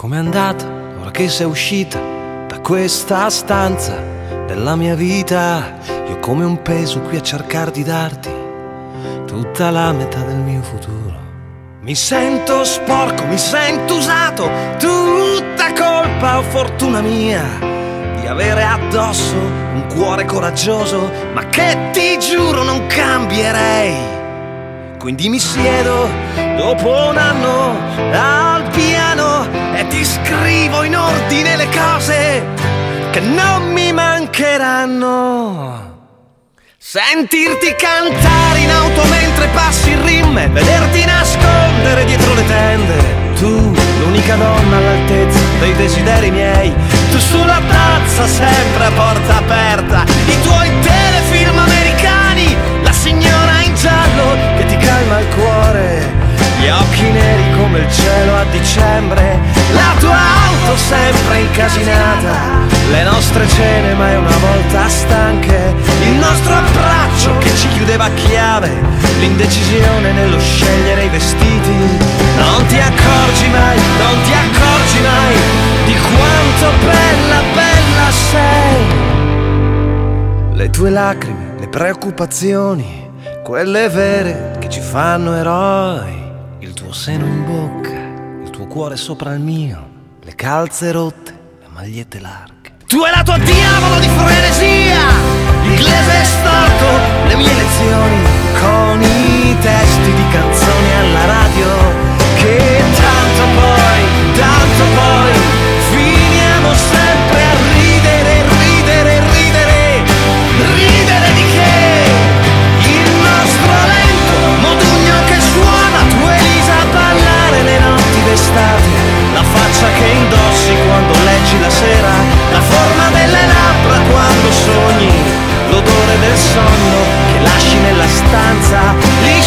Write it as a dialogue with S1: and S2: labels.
S1: Com'è andata ora che sei uscita da questa stanza della mia vita? Io come un peso qui a cercare di darti tutta la metà del mio futuro. Mi sento sporco, mi sento usato, tutta colpa o fortuna mia di avere addosso un cuore coraggioso, ma che ti giuro non cambierei. Quindi mi siedo dopo un anno al piano che non mi mancheranno. Sentirti cantare in auto mentre passi il rimme, vederti nascondere dietro le tende. Tu, l'unica donna all'altezza dei desideri miei, tu sulla tazza sempre a porta aperta, i tuoi telefilm americani, la signora in giallo che ti calma il cuore, gli occhi neri come il cielo a dicembre, la tua auto sempre incasinata, le nostre cene mai una volta stanche, il nostro abbraccio che ci chiudeva a chiave, l'indecisione nello scegliere i vestiti, non ti accorgi mai, non ti accorgi mai di quanto bella, bella sei. Le tue lacrime, le preoccupazioni, quelle vere che ci fanno eroi, il tuo seno in bocca, il tuo cuore sopra il mio, le calze rotte, magliette larghe. Tu e la tua diavolo di frenesia, del sonno che lasci nella stanza lì